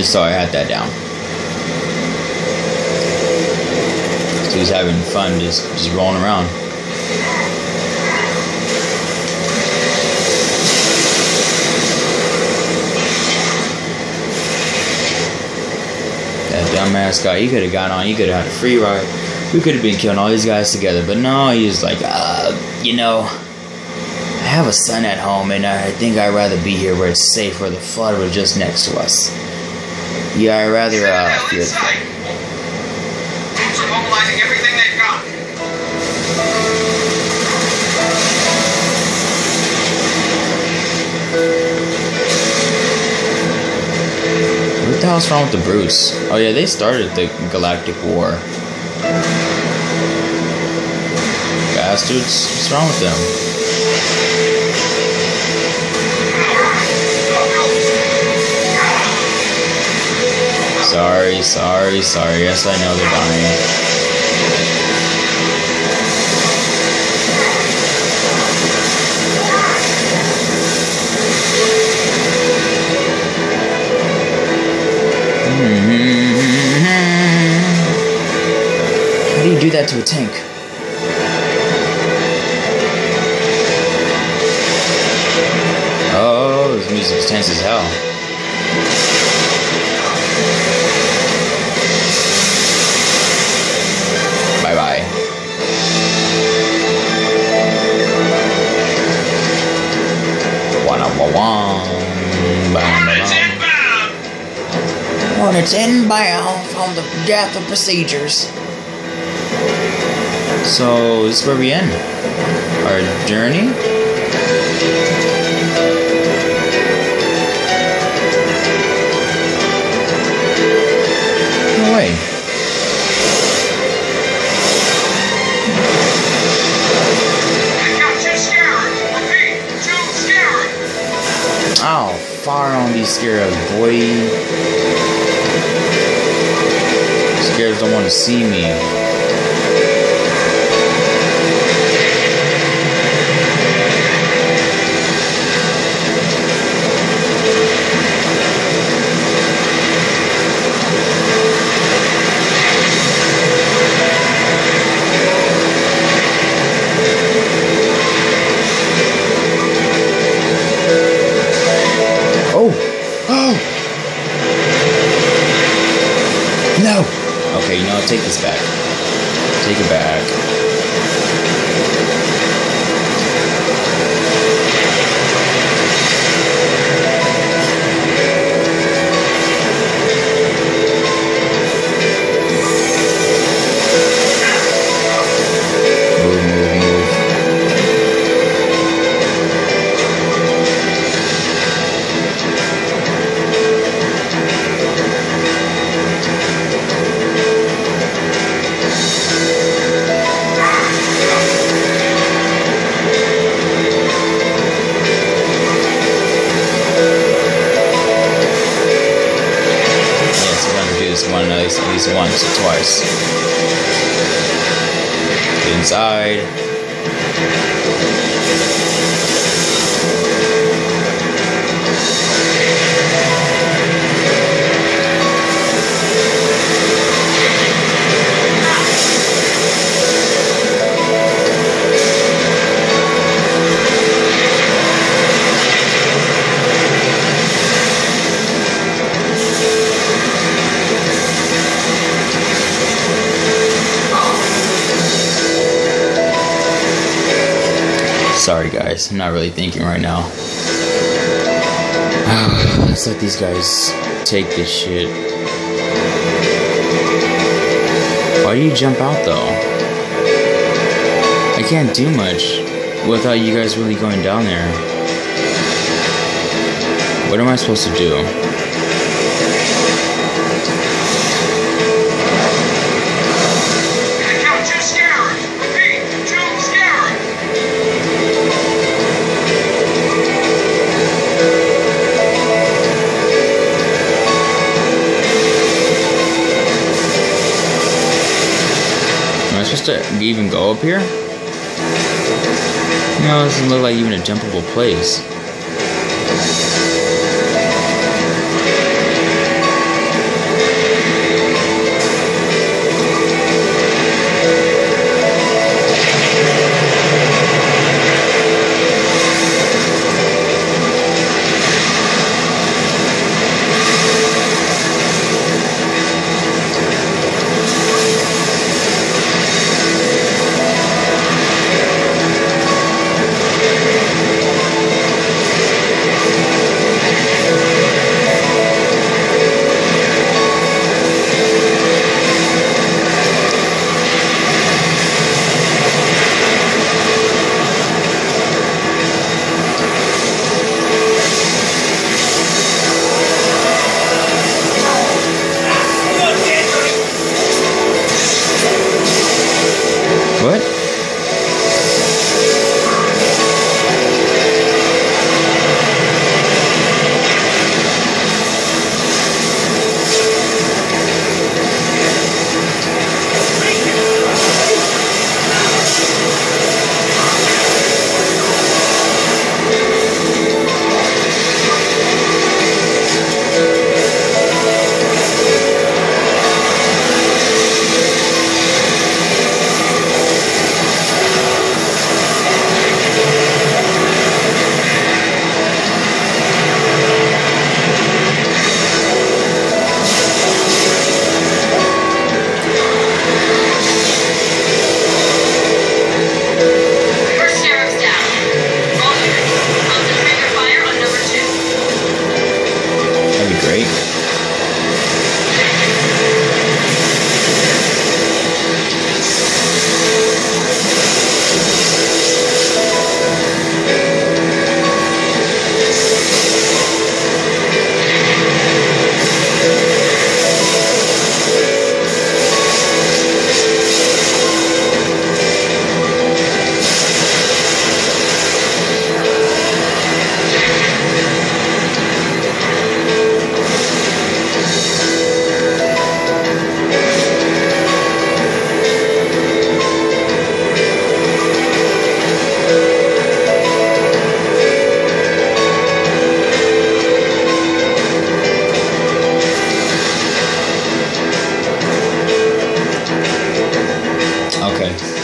Just so I had that down. He's having fun just, just rolling around. That dumbass guy, he could have got on, he could have had a free ride. We could have been killing all these guys together, but no, he was like, uh, you know, I have a son at home, and I think I'd rather be here where it's safe, where the flood was just next to us. Yeah, I'd rather, uh, fear the flood. Troops are mobilizing everything they've got. What the hell's wrong with the Brutes? Oh yeah, they started the Galactic War. Bastards, what's wrong with them? Sorry, sorry, sorry. Yes, I know they're dying. How do you do that to a tank? Oh, this music's tense as hell. One. Hornets inbound! Hornets inbound from the death of procedures. So this is where we end our journey. No way. Ow, fire on these scarabs, boy. Scarabs don't want to see me. Take this back. Take it back. Sorry, guys. I'm not really thinking right now. Let's let these guys take this shit. Why do you jump out though? I can't do much without you guys really going down there. What am I supposed to do? Even go up here? No, it doesn't look like even a jumpable place.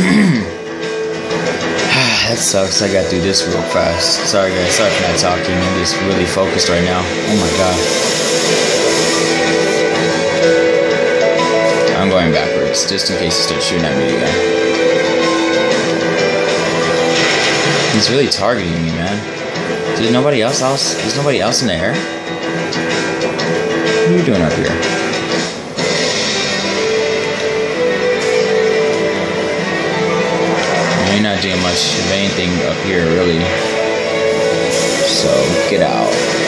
that sucks. I gotta do this real fast. Sorry guys, sorry for not talking. I'm just really focused right now. Oh my god. I'm going backwards, just in case he starts shooting at me again. He's really targeting me, man. There's nobody else else there's nobody else in the air? What are you doing up here? Up here, really. So, get out.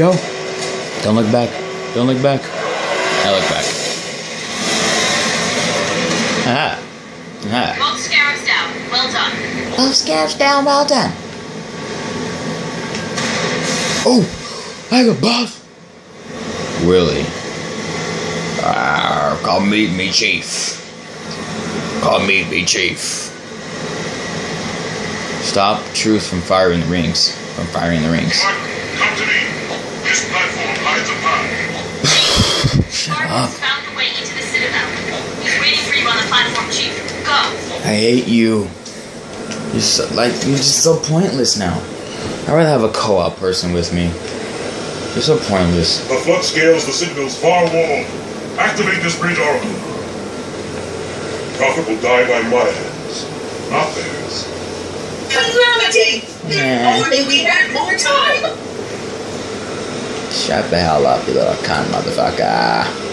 Go. Don't look back. Don't look back. I look back. Ah. Ah. Both sheriffs down. Well done. Both scabs down, well done. Oh, I got boss. Really? Ah, come meet me, chief. Come meet me, chief. Stop Truth from firing the rings. From firing the rings. Mark, come to me. This platform hides a path. Shut Mark up. has found a way into the Citadel. He's waiting for you on the platform, Chief. Go. I hate you. You're so, like you're just so pointless now. I'd rather have a co-op person with me. You're so pointless. The flood scales the Citadel's far wall. Activate this bridge oracle. Prophet will die by my hands, not theirs. Calamity! Nah. If only we had more time! Shut the hell up, you little cunt motherfucker.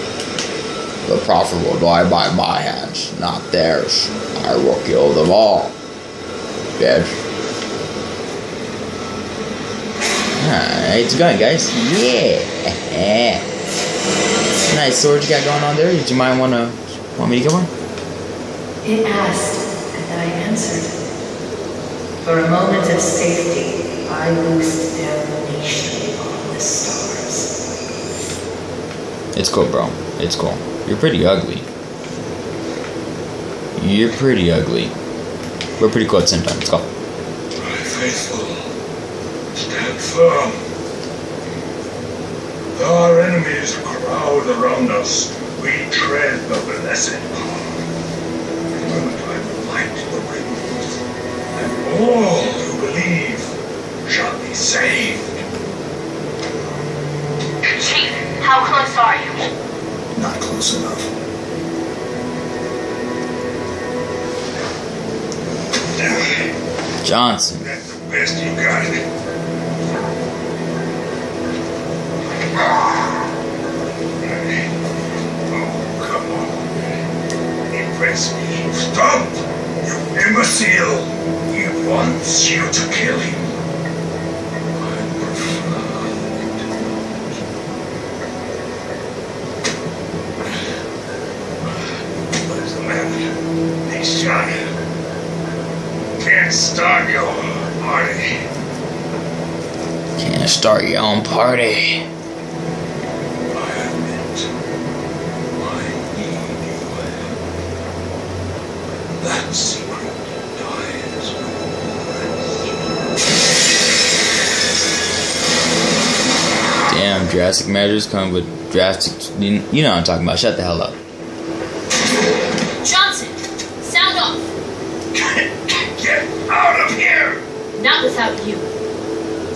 The prophet will die by my hands, not theirs. I will kill them all. Bitch. Alright, it's going, guys. Yeah. Nice sword you got going on there. Did you mind wanna want me to get one? It asked, and I answered. For a moment of safety, I loosed damnation on the stars. It's cool, bro. It's cool. You're pretty ugly. You're pretty ugly. We're pretty cool at the same time. Let's go. My faithful, stand firm. Though our enemies crowd around us, we tread the blessed path. Remember, I will light the winds, and all who believe shall be saved. Chief, how close are you? Not close enough. Johnson. That's the best you got. Oh, come on. Impress me. Stop! You imbecile! He wants you to kill him. I prefer you to not. What is the matter? He's shot. Can't start your own party. Can't start your own party. Damn, drastic measures come with drastic. You know what I'm talking about. Shut the hell up. Johnson, sound off. Get out of here! Not without you.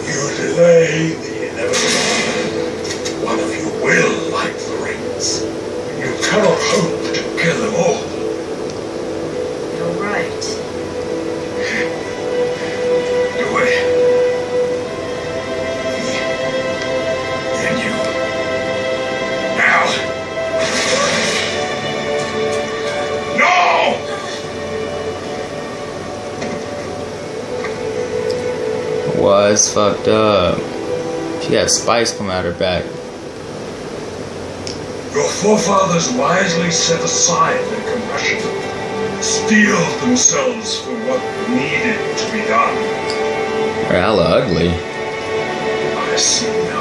You delay the inevitable. One of you will light the rings. You cannot hope Was fucked up. She had spikes come out her back. Your forefathers wisely set aside their compassion, steeled themselves for what needed to be done. Her hella ugly. I see now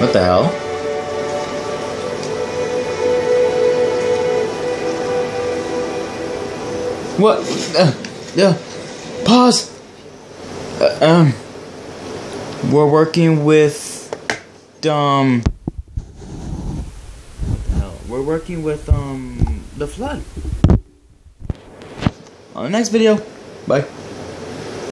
What the hell? What? Uh, uh, pause. Uh, um, we're working with, um? We're working with um the flood. On the next video. Bye.